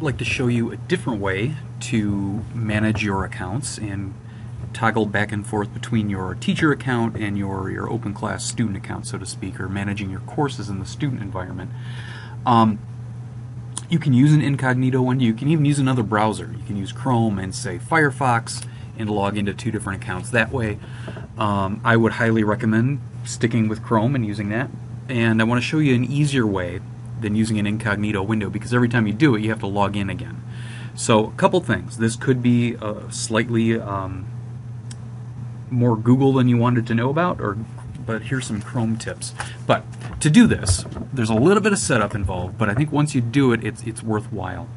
like to show you a different way to manage your accounts and toggle back and forth between your teacher account and your, your open class student account, so to speak, or managing your courses in the student environment. Um, you can use an incognito window. You can even use another browser. You can use Chrome and say Firefox and log into two different accounts that way. Um, I would highly recommend sticking with Chrome and using that. And I want to show you an easier way than using an incognito window because every time you do it, you have to log in again. So, a couple things. This could be uh, slightly um, more Google than you wanted to know about, or but here's some Chrome tips. But to do this, there's a little bit of setup involved, but I think once you do it, it's it's worthwhile.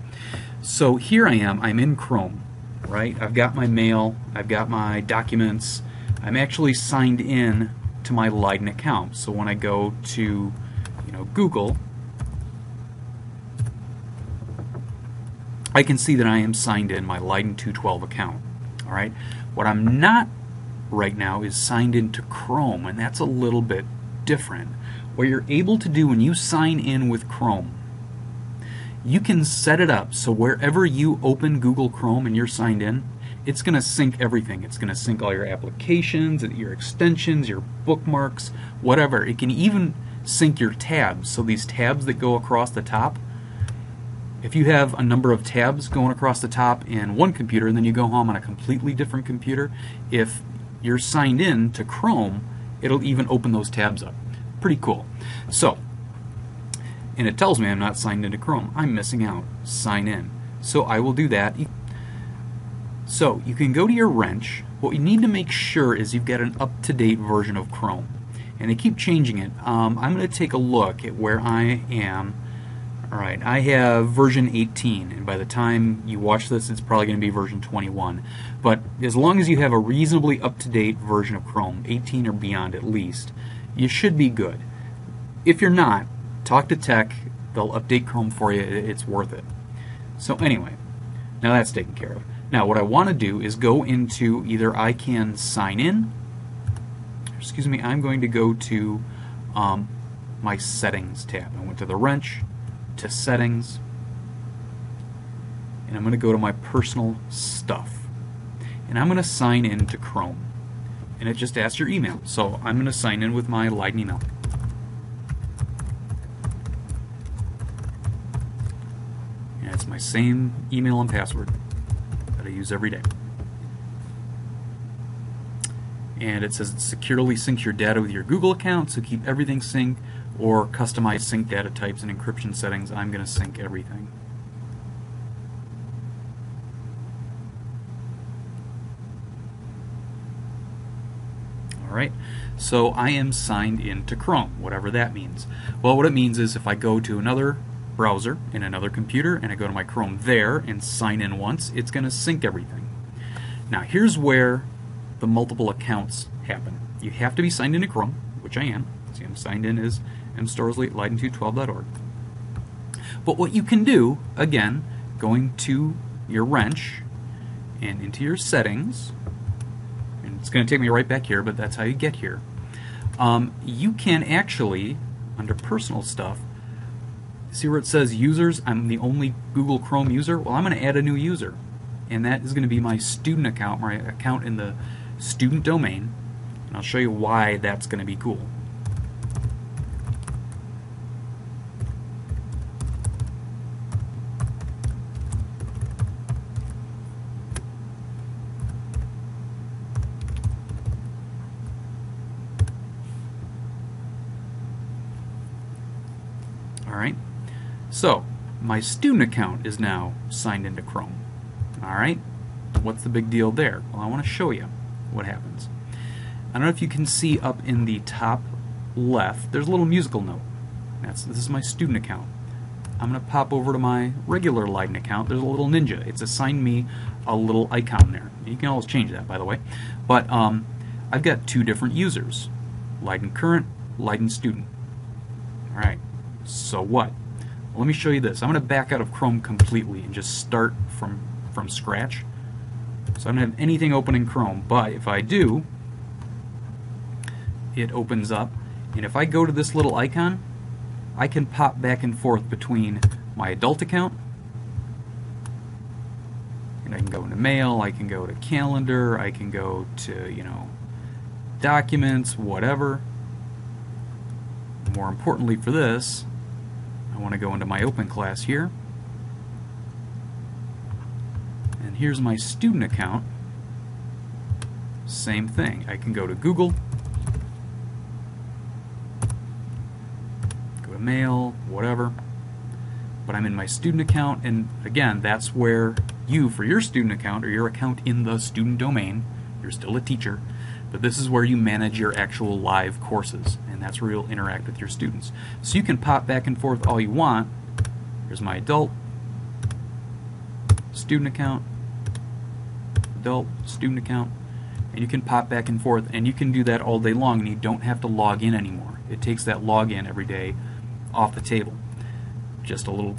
So here I am. I'm in Chrome, right? I've got my mail. I've got my documents. I'm actually signed in to my Leyden account. So when I go to, you know, Google, I can see that I am signed in my Leyden 212 account. All right. What I'm not right now is signed into Chrome, and that's a little bit different. What you're able to do when you sign in with Chrome, you can set it up so wherever you open Google Chrome and you're signed in, it's going to sync everything. It's going to sync all your applications, your extensions, your bookmarks, whatever. It can even sync your tabs. So these tabs that go across the top, if you have a number of tabs going across the top in one computer and then you go home on a completely different computer, if you're signed in to Chrome, it'll even open those tabs up. Pretty cool. So, and it tells me I'm not signed into Chrome. I'm missing out. Sign in. So I will do that. So you can go to your wrench. What you need to make sure is you've got an up-to-date version of Chrome. And they keep changing it. Um, I'm going to take a look at where I am all right, I have version 18, and by the time you watch this, it's probably going to be version 21. But as long as you have a reasonably up-to-date version of Chrome, 18 or beyond at least, you should be good. If you're not, talk to tech. They'll update Chrome for you. It's worth it. So anyway, now that's taken care of. Now what I want to do is go into either I can sign in. Excuse me, I'm going to go to um, my settings tab. I went to the wrench to settings. And I'm going to go to my personal stuff. And I'm going to sign in to Chrome. And it just asks your email. So I'm going to sign in with my Leyden email. And it's my same email and password that I use every day. And it says it securely syncs your data with your Google account so keep everything synced or customize sync data types and encryption settings, I'm going to sync everything. Alright, so I am signed into Chrome, whatever that means. Well, what it means is if I go to another browser in another computer and I go to my Chrome there and sign in once, it's going to sync everything. Now, here's where the multiple accounts happen. You have to be signed into Chrome, which I am. See, I'm signed in as and Storaasli at Leyden212.org. But what you can do, again, going to your wrench and into your settings, and it's going to take me right back here, but that's how you get here. Um, you can actually, under personal stuff, see where it says users, I'm the only Google Chrome user? Well, I'm going to add a new user. And that is going to be my student account, my account in the student domain. And I'll show you why that's going to be cool. Alright, so my student account is now signed into Chrome. Alright, what's the big deal there? Well, I want to show you what happens. I don't know if you can see up in the top left, there's a little musical note. That's This is my student account. I'm going to pop over to my regular Leyden account. There's a little ninja. It's assigned me a little icon there. You can always change that, by the way. But um, I've got two different users. Leyden Current, Leyden Student. Alright, so what? Let me show you this. I'm going to back out of Chrome completely and just start from, from scratch. So I don't have anything open in Chrome, but if I do, it opens up. And if I go to this little icon, I can pop back and forth between my adult account And I can go into mail, I can go to calendar, I can go to, you know, documents, whatever. More importantly for this, I want to go into my open class here. And here's my student account. Same thing. I can go to Google, go to mail, whatever. But I'm in my student account, and again, that's where you, for your student account or your account in the student domain, you're still a teacher, but this is where you manage your actual live courses, and that's where you'll interact with your students. So you can pop back and forth all you want. Here's my adult, student account, adult, student account, and you can pop back and forth, and you can do that all day long, and you don't have to log in anymore. It takes that login every day off the table. Just a little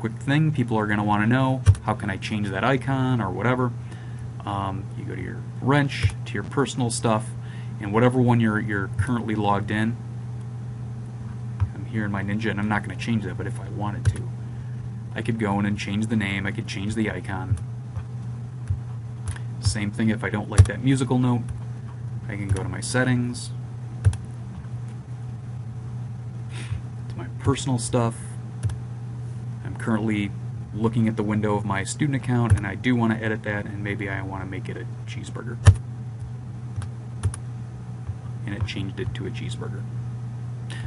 quick thing people are going to want to know how can I change that icon or whatever. Um, you go to your wrench, to your personal stuff, and whatever one you're, you're currently logged in. I'm here in my Ninja, and I'm not going to change that, but if I wanted to, I could go in and change the name, I could change the icon. Same thing if I don't like that musical note, I can go to my settings, to my personal stuff. I'm currently looking at the window of my student account and I do want to edit that and maybe I want to make it a cheeseburger. And it changed it to a cheeseburger.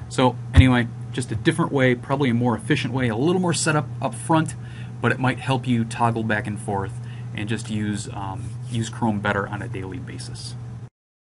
So anyway, just a different way, probably a more efficient way, a little more setup up front, but it might help you toggle back and forth and just use um, use Chrome better on a daily basis.